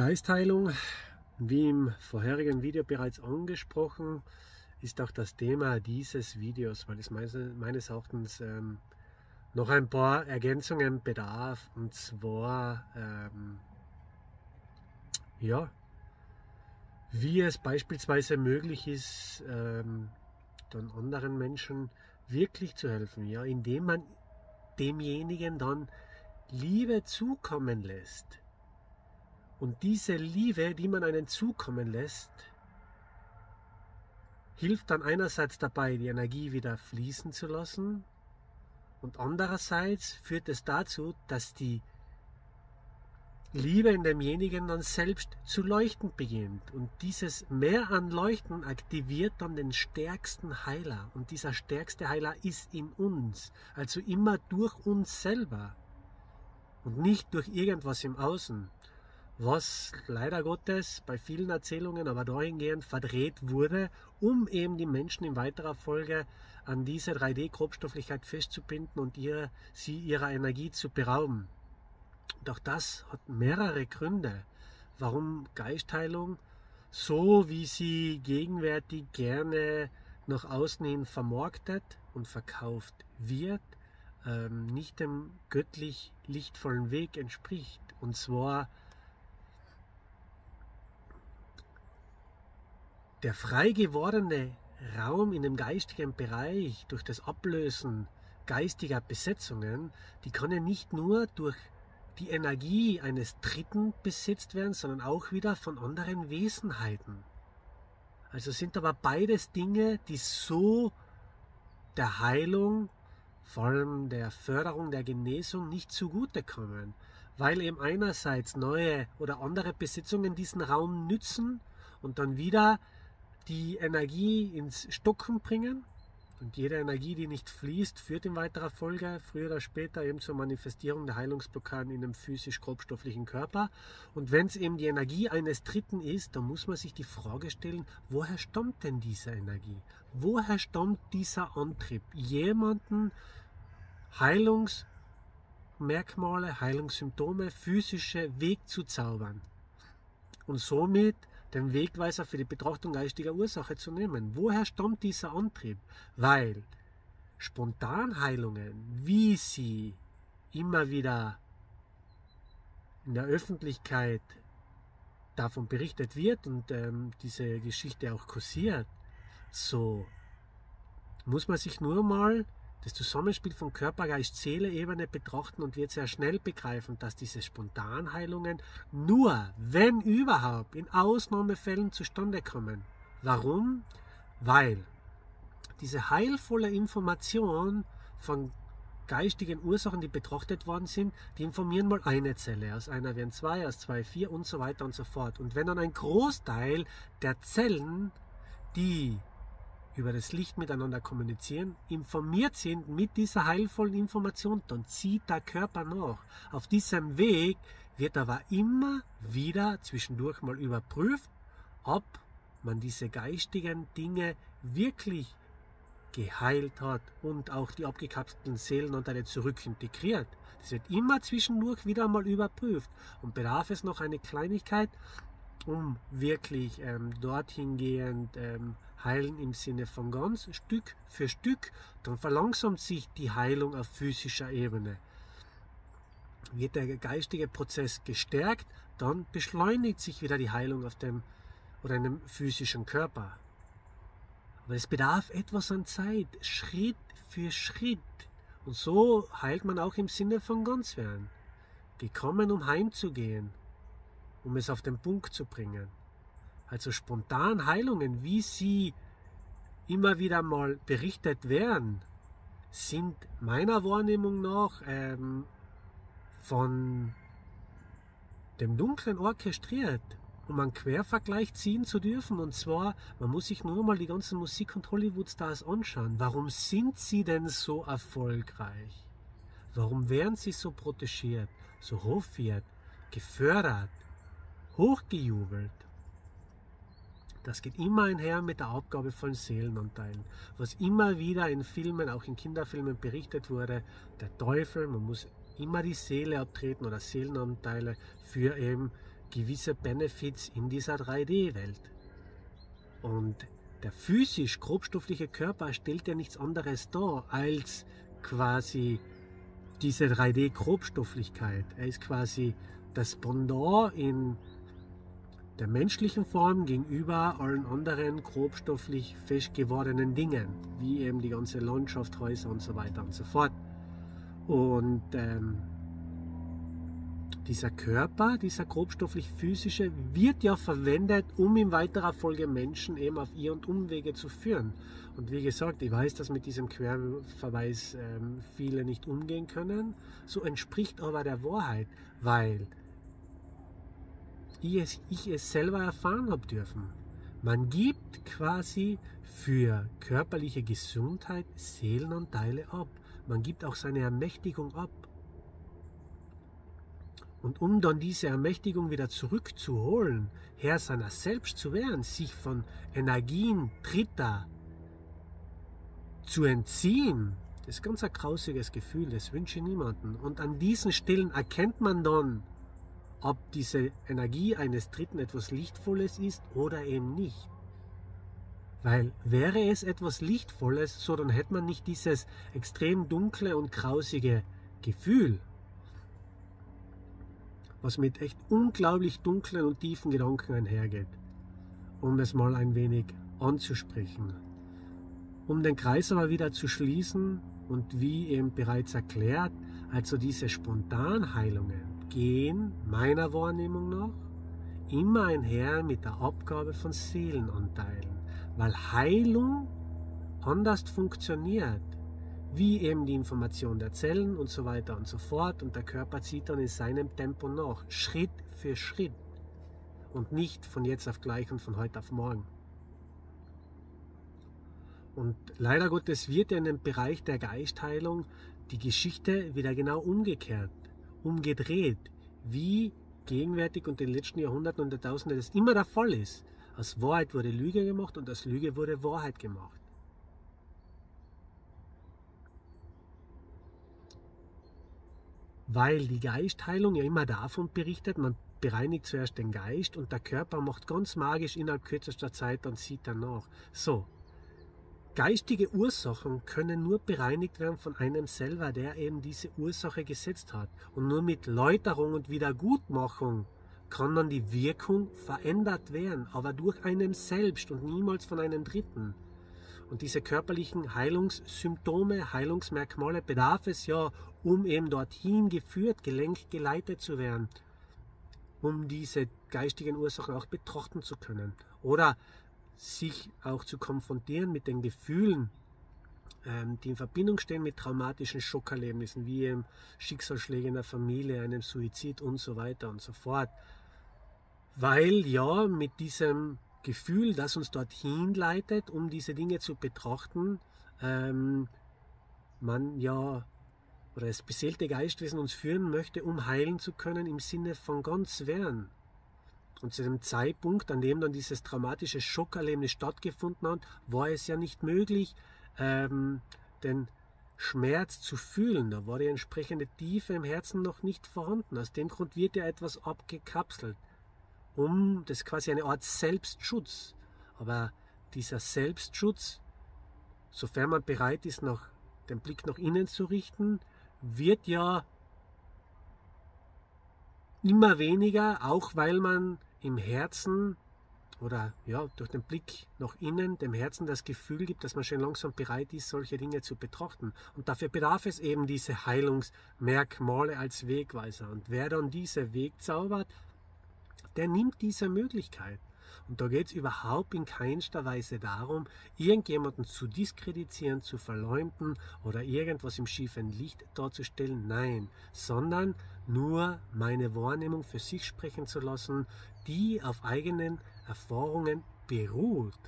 Geistheilung, wie im vorherigen Video bereits angesprochen, ist auch das Thema dieses Videos, weil es meines Erachtens ähm, noch ein paar Ergänzungen bedarf. Und zwar, ähm, ja, wie es beispielsweise möglich ist, ähm, dann anderen Menschen wirklich zu helfen, ja, indem man demjenigen dann Liebe zukommen lässt. Und diese Liebe, die man einen zukommen lässt, hilft dann einerseits dabei, die Energie wieder fließen zu lassen und andererseits führt es dazu, dass die Liebe in demjenigen dann selbst zu leuchten beginnt. Und dieses Mehr an Leuchten aktiviert dann den stärksten Heiler. Und dieser stärkste Heiler ist in uns. Also immer durch uns selber. Und nicht durch irgendwas im Außen. Was leider Gottes bei vielen Erzählungen aber dahingehend verdreht wurde, um eben die Menschen in weiterer Folge an diese 3D-Grobstofflichkeit festzubinden und ihr, sie ihrer Energie zu berauben. Doch das hat mehrere Gründe, warum Geistheilung, so wie sie gegenwärtig gerne nach außen hin vermarktet und verkauft wird, ähm, nicht dem göttlich lichtvollen Weg entspricht. Und zwar der frei gewordene Raum in dem geistigen Bereich durch das Ablösen geistiger Besetzungen, die kann ja nicht nur durch die Energie eines Dritten besitzt werden, sondern auch wieder von anderen Wesenheiten. Also sind aber beides Dinge, die so der Heilung, vor allem der Förderung der Genesung nicht zugutekommen, weil eben einerseits neue oder andere Besitzungen diesen Raum nützen und dann wieder die Energie ins Stocken bringen und jede Energie, die nicht fließt, führt in weiterer Folge früher oder später eben zur Manifestierung der Heilungsblockaden in einem physisch-grobstofflichen Körper. Und wenn es eben die Energie eines Dritten ist, dann muss man sich die Frage stellen, woher stammt denn diese Energie? Woher stammt dieser Antrieb? Jemanden Heilungsmerkmale, Heilungssymptome, physische Weg zu zaubern. Und somit den Wegweiser für die Betrachtung geistiger Ursache zu nehmen. Woher stammt dieser Antrieb? Weil Spontanheilungen, wie sie immer wieder in der Öffentlichkeit davon berichtet wird und ähm, diese Geschichte auch kursiert, so muss man sich nur mal das Zusammenspiel von Körper, Geist, Seele Ebene betrachten und wird sehr schnell begreifen, dass diese Spontanheilungen nur, wenn überhaupt, in Ausnahmefällen zustande kommen. Warum? Weil diese heilvolle Information von geistigen Ursachen, die betrachtet worden sind, die informieren mal eine Zelle. Aus einer werden zwei, aus zwei vier und so weiter und so fort. Und wenn dann ein Großteil der Zellen, die über das Licht miteinander kommunizieren, informiert sind mit dieser heilvollen Information, dann zieht der Körper nach. Auf diesem Weg wird aber immer wieder zwischendurch mal überprüft, ob man diese geistigen Dinge wirklich geheilt hat und auch die abgekapselten Seelenanteile zurück integriert. Das wird immer zwischendurch wieder mal überprüft und bedarf es noch eine Kleinigkeit, um wirklich ähm, dorthin gehend ähm, heilen im Sinne von ganz Stück für Stück, dann verlangsamt sich die Heilung auf physischer Ebene. Wird der geistige Prozess gestärkt, dann beschleunigt sich wieder die Heilung auf dem oder einem physischen Körper. Aber es bedarf etwas an Zeit, Schritt für Schritt. Und so heilt man auch im Sinne von Ganzwerden. Gekommen, um heimzugehen, um es auf den Punkt zu bringen. Also spontan Heilungen, wie sie immer wieder mal berichtet werden, sind meiner Wahrnehmung nach ähm, von dem Dunklen orchestriert, um einen Quervergleich ziehen zu dürfen. Und zwar, man muss sich nur mal die ganzen Musik- und Hollywood-Stars anschauen. Warum sind sie denn so erfolgreich? Warum werden sie so protegiert, so hofiert, gefördert? Hochgejubelt. Das geht immer einher mit der Abgabe von Seelenanteilen. Was immer wieder in Filmen, auch in Kinderfilmen berichtet wurde, der Teufel, man muss immer die Seele abtreten oder Seelenanteile für eben gewisse Benefits in dieser 3D-Welt. Und der physisch grobstoffliche Körper stellt ja nichts anderes dar als quasi diese 3D-Grobstofflichkeit. Er ist quasi das Pendant in der menschlichen Form gegenüber allen anderen grobstofflich fest gewordenen Dingen, wie eben die ganze Landschaft, Häuser und so weiter und so fort. Und ähm, dieser Körper, dieser grobstofflich-physische, wird ja verwendet, um in weiterer Folge Menschen eben auf ihr und Umwege zu führen. Und wie gesagt, ich weiß, dass mit diesem Querverweis ähm, viele nicht umgehen können. So entspricht aber der Wahrheit, weil ich es, ich es selber erfahren habe dürfen. Man gibt quasi für körperliche Gesundheit Seelenanteile ab. Man gibt auch seine Ermächtigung ab. Und um dann diese Ermächtigung wieder zurückzuholen, Herr seiner selbst zu werden, sich von Energien Dritter zu entziehen, das ist ganz ein grausiges Gefühl, das wünsche niemanden. Und an diesen Stellen erkennt man dann, ob diese Energie eines Dritten etwas Lichtvolles ist oder eben nicht. Weil wäre es etwas Lichtvolles, so dann hätte man nicht dieses extrem dunkle und grausige Gefühl, was mit echt unglaublich dunklen und tiefen Gedanken einhergeht, um es mal ein wenig anzusprechen. Um den Kreis aber wieder zu schließen und wie eben bereits erklärt, also diese Spontanheilungen gehen meiner Wahrnehmung nach immer einher mit der Abgabe von Seelenanteilen, weil Heilung anders funktioniert wie eben die Information der Zellen und so weiter und so fort. Und der Körper zieht dann in seinem Tempo nach, Schritt für Schritt und nicht von jetzt auf gleich und von heute auf morgen. Und leider Gottes wird in dem Bereich der Geistheilung die Geschichte wieder genau umgekehrt, umgedreht, wie gegenwärtig und in den letzten Jahrhunderten und Jahrtausenden das immer der Fall ist. Aus Wahrheit wurde Lüge gemacht und aus Lüge wurde Wahrheit gemacht. weil die Geistheilung ja immer davon berichtet, man bereinigt zuerst den Geist und der Körper macht ganz magisch innerhalb kürzester Zeit und sieht danach. So, geistige Ursachen können nur bereinigt werden von einem selber, der eben diese Ursache gesetzt hat. Und nur mit Läuterung und Wiedergutmachung kann dann die Wirkung verändert werden, aber durch einen selbst und niemals von einem Dritten. Und diese körperlichen Heilungssymptome, Heilungsmerkmale bedarf es ja, um eben dorthin geführt, gelenkt, geleitet zu werden, um diese geistigen Ursachen auch betrachten zu können. Oder sich auch zu konfrontieren mit den Gefühlen, ähm, die in Verbindung stehen mit traumatischen Schockerlebnissen, wie eben Schicksalsschläge in der Familie, einem Suizid und so weiter und so fort. Weil ja mit diesem Gefühl, das uns dorthin leitet, um diese Dinge zu betrachten, ähm, man ja oder das beseelte Geistwesen uns führen möchte, um heilen zu können im Sinne von ganz werden. Und zu dem Zeitpunkt, an dem dann dieses traumatische Schockerlebnis stattgefunden hat, war es ja nicht möglich, ähm, den Schmerz zu fühlen. Da war die entsprechende Tiefe im Herzen noch nicht vorhanden. Aus dem Grund wird ja etwas abgekapselt um, das quasi eine Art Selbstschutz. Aber dieser Selbstschutz, sofern man bereit ist, noch den Blick nach innen zu richten, wird ja immer weniger, auch weil man im Herzen oder ja, durch den Blick nach innen dem Herzen das Gefühl gibt, dass man schon langsam bereit ist, solche Dinge zu betrachten. Und dafür bedarf es eben diese Heilungsmerkmale als Wegweiser. Und wer dann diese Weg zaubert, der nimmt diese Möglichkeit. Und da geht es überhaupt in keinster Weise darum, irgendjemanden zu diskreditieren, zu verleumden oder irgendwas im schiefen Licht darzustellen. Nein, sondern nur meine Wahrnehmung für sich sprechen zu lassen, die auf eigenen Erfahrungen beruht.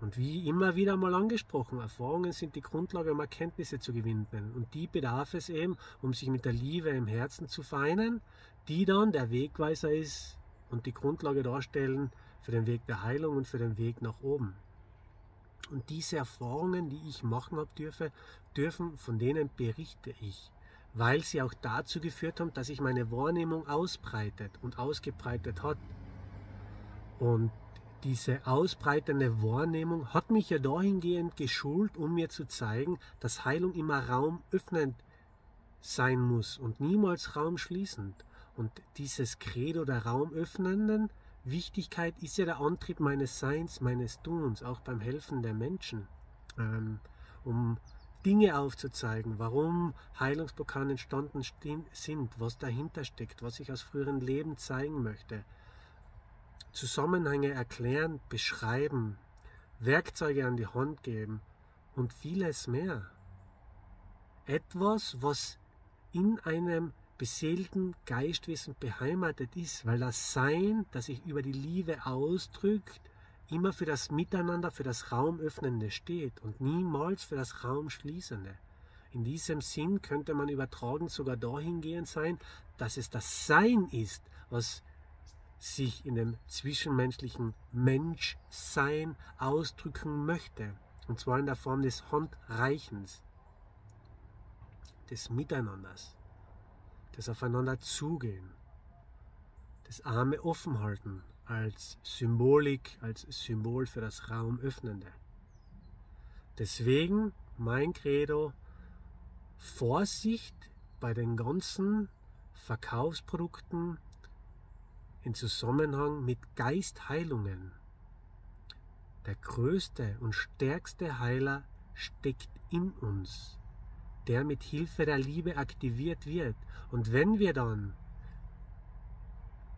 Und wie immer wieder mal angesprochen, Erfahrungen sind die Grundlage, um Erkenntnisse zu gewinnen. Und die bedarf es eben, um sich mit der Liebe im Herzen zu vereinen, die dann der Wegweiser ist und die Grundlage darstellen für den Weg der Heilung und für den Weg nach oben. Und diese Erfahrungen, die ich machen habe dürfe, dürfen, von denen berichte ich, weil sie auch dazu geführt haben, dass sich meine Wahrnehmung ausbreitet und ausgebreitet hat. Und diese ausbreitende Wahrnehmung hat mich ja dahingehend geschult, um mir zu zeigen, dass Heilung immer raumöffnend sein muss und niemals raumschließend. Und dieses Credo der raumöffnenden Wichtigkeit ist ja der Antrieb meines Seins, meines Tuns, auch beim Helfen der Menschen, ähm, um Dinge aufzuzeigen, warum Heilungsblockade entstanden sind, was dahinter steckt, was ich aus früheren Leben zeigen möchte. Zusammenhänge erklären, beschreiben, Werkzeuge an die Hand geben und vieles mehr. Etwas, was in einem beseelten Geistwesen beheimatet ist, weil das Sein, das sich über die Liebe ausdrückt, immer für das Miteinander, für das Raumöffnende steht und niemals für das Raumschließende. In diesem Sinn könnte man übertragen sogar dahingehend sein, dass es das Sein ist, was sich in dem zwischenmenschlichen Menschsein ausdrücken möchte. Und zwar in der Form des Handreichens, des Miteinanders, des Aufeinander zugehen, des Arme offen halten als Symbolik, als Symbol für das Raumöffnende. Deswegen mein Credo, Vorsicht bei den ganzen Verkaufsprodukten in Zusammenhang mit Geistheilungen. Der größte und stärkste Heiler steckt in uns der mit Hilfe der Liebe aktiviert wird. Und wenn wir dann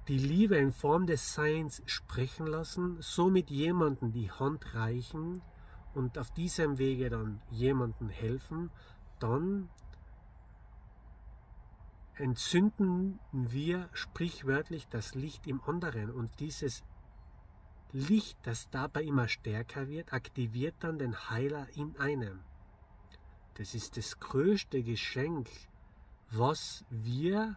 die Liebe in Form des Seins sprechen lassen, somit jemanden die Hand reichen und auf diesem Wege dann jemanden helfen, dann entzünden wir sprichwörtlich das Licht im anderen und dieses Licht, das dabei immer stärker wird, aktiviert dann den Heiler in einem. Das ist das größte Geschenk, was wir,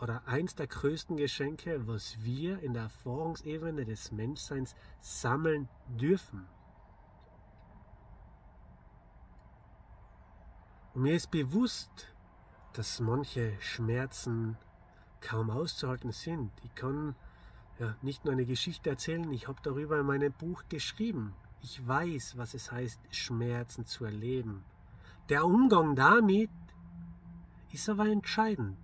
oder eins der größten Geschenke, was wir in der Erfahrungsebene des Menschseins sammeln dürfen. Und mir ist bewusst, dass manche Schmerzen kaum auszuhalten sind. Ich kann ja, nicht nur eine Geschichte erzählen, ich habe darüber in meinem Buch geschrieben. Ich weiß, was es heißt, Schmerzen zu erleben. Der Umgang damit ist aber entscheidend.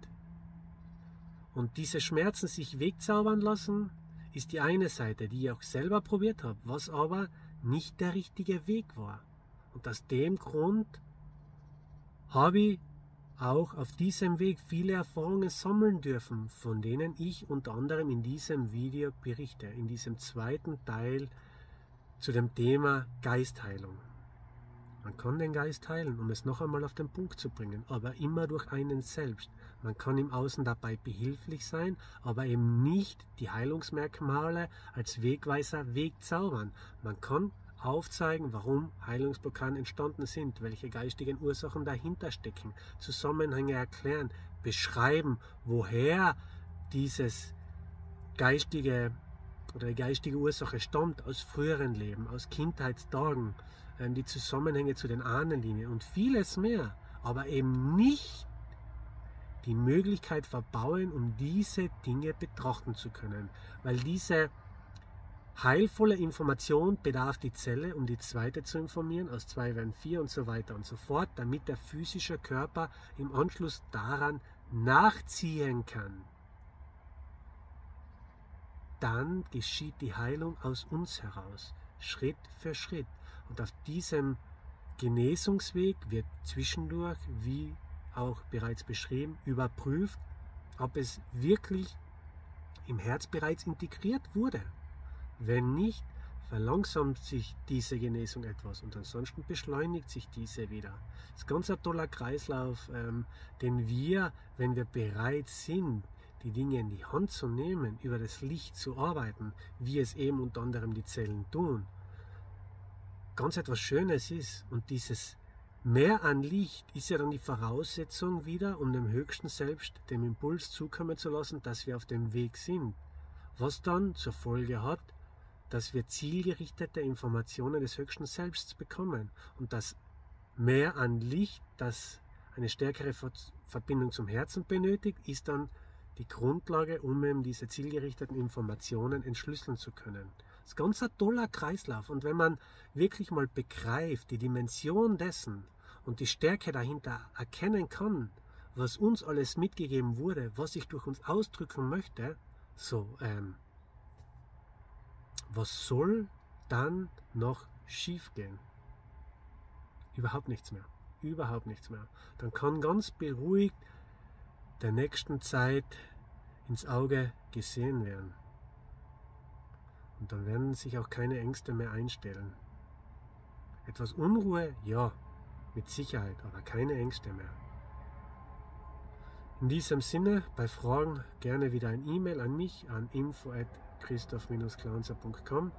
Und diese Schmerzen sich wegzaubern lassen, ist die eine Seite, die ich auch selber probiert habe, was aber nicht der richtige Weg war. Und aus dem Grund habe ich auch auf diesem Weg viele Erfahrungen sammeln dürfen, von denen ich unter anderem in diesem Video berichte, in diesem zweiten Teil zu dem Thema Geistheilung. Man kann den Geist heilen, um es noch einmal auf den Punkt zu bringen, aber immer durch einen selbst. Man kann im Außen dabei behilflich sein, aber eben nicht die Heilungsmerkmale als Wegweiser wegzaubern. Man kann aufzeigen, warum Heilungsblockaden entstanden sind, welche geistigen Ursachen dahinter stecken, Zusammenhänge erklären, beschreiben, woher dieses geistige oder die geistige Ursache stammt aus früheren Leben, aus Kindheitstagen, ähm, die Zusammenhänge zu den Ahnenlinien und vieles mehr, aber eben nicht die Möglichkeit verbauen, um diese Dinge betrachten zu können, weil diese heilvolle Information bedarf die Zelle, um die zweite zu informieren, aus zwei werden vier und so weiter und so fort, damit der physische Körper im Anschluss daran nachziehen kann dann geschieht die Heilung aus uns heraus, Schritt für Schritt. Und auf diesem Genesungsweg wird zwischendurch, wie auch bereits beschrieben, überprüft, ob es wirklich im Herz bereits integriert wurde. Wenn nicht, verlangsamt sich diese Genesung etwas und ansonsten beschleunigt sich diese wieder. Das ist ganz ein toller Kreislauf, ähm, den wir, wenn wir bereit sind, die Dinge in die Hand zu nehmen, über das Licht zu arbeiten, wie es eben unter anderem die Zellen tun, ganz etwas Schönes ist. Und dieses Mehr an Licht ist ja dann die Voraussetzung wieder, um dem höchsten Selbst dem Impuls zukommen zu lassen, dass wir auf dem Weg sind. Was dann zur Folge hat, dass wir zielgerichtete Informationen des höchsten Selbsts bekommen und das Mehr an Licht, das eine stärkere Verbindung zum Herzen benötigt, ist dann die Grundlage, um eben diese zielgerichteten Informationen entschlüsseln zu können. Das ist ganz ein toller Kreislauf. Und wenn man wirklich mal begreift, die Dimension dessen und die Stärke dahinter erkennen kann, was uns alles mitgegeben wurde, was ich durch uns ausdrücken möchte, so, ähm, was soll dann noch schiefgehen? Überhaupt nichts mehr. Überhaupt nichts mehr. Dann kann ganz beruhigt der nächsten Zeit ins Auge gesehen werden. Und dann werden sich auch keine Ängste mehr einstellen. Etwas Unruhe, ja, mit Sicherheit, aber keine Ängste mehr. In diesem Sinne, bei Fragen gerne wieder ein E-Mail an mich an info@christoph-klauser.com.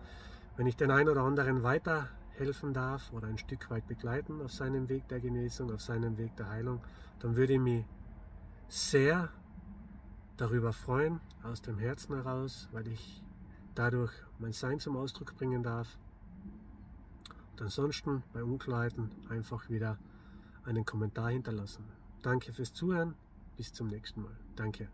Wenn ich den einen oder anderen weiterhelfen darf oder ein Stück weit begleiten auf seinem Weg der Genesung, auf seinem Weg der Heilung, dann würde ich mich sehr darüber freuen, aus dem Herzen heraus, weil ich dadurch mein Sein zum Ausdruck bringen darf. Und ansonsten bei Unklarheiten einfach wieder einen Kommentar hinterlassen. Danke fürs Zuhören. Bis zum nächsten Mal. Danke.